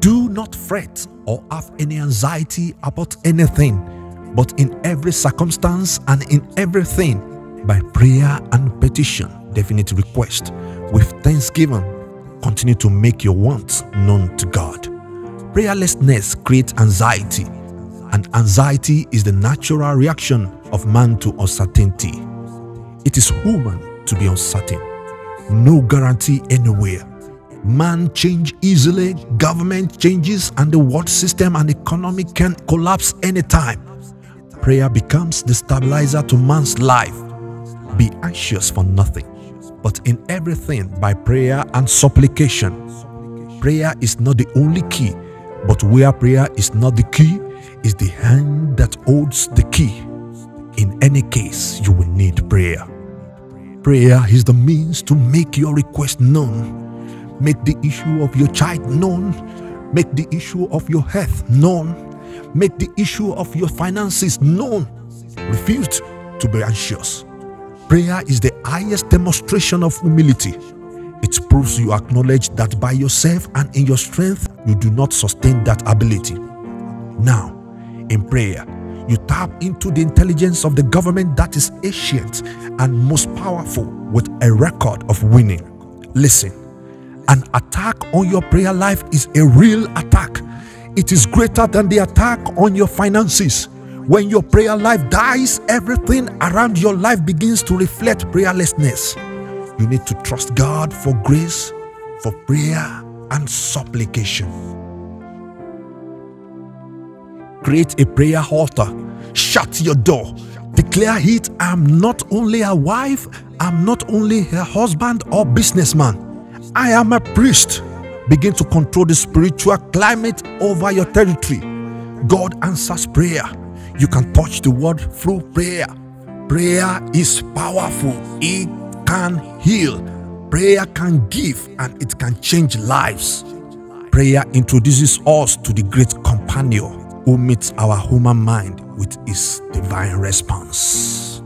Do not fret or have any anxiety about anything, but in every circumstance and in everything, by prayer and petition, definite request, with thanksgiving, continue to make your wants known to God. Prayerlessness creates anxiety, and anxiety is the natural reaction of man to uncertainty. It is human to be uncertain. No guarantee anywhere. Man change easily, government changes, and the world system and economy can collapse anytime. Prayer becomes the stabilizer to man's life. Be anxious for nothing, but in everything by prayer and supplication. Prayer is not the only key, but where prayer is not the key, is the hand that holds the key. In any case, you will need prayer. Prayer is the means to make your request known. Make the issue of your child known. Make the issue of your health known. Make the issue of your finances known. Refuse to be anxious. Prayer is the highest demonstration of humility. It proves you acknowledge that by yourself and in your strength, you do not sustain that ability. Now, in prayer, you tap into the intelligence of the government that is ancient and most powerful with a record of winning. Listen, an attack on your prayer life is a real attack. It is greater than the attack on your finances. When your prayer life dies, everything around your life begins to reflect prayerlessness. You need to trust God for grace, for prayer, and supplication. Create a prayer altar. Shut your door. Declare it I'm not only a wife, I'm not only a husband or businessman. I am a priest. Begin to control the spiritual climate over your territory. God answers prayer. You can touch the word through prayer. Prayer is powerful, it can heal. Prayer can give and it can change lives. Prayer introduces us to the great companion who meets our human mind with his divine response.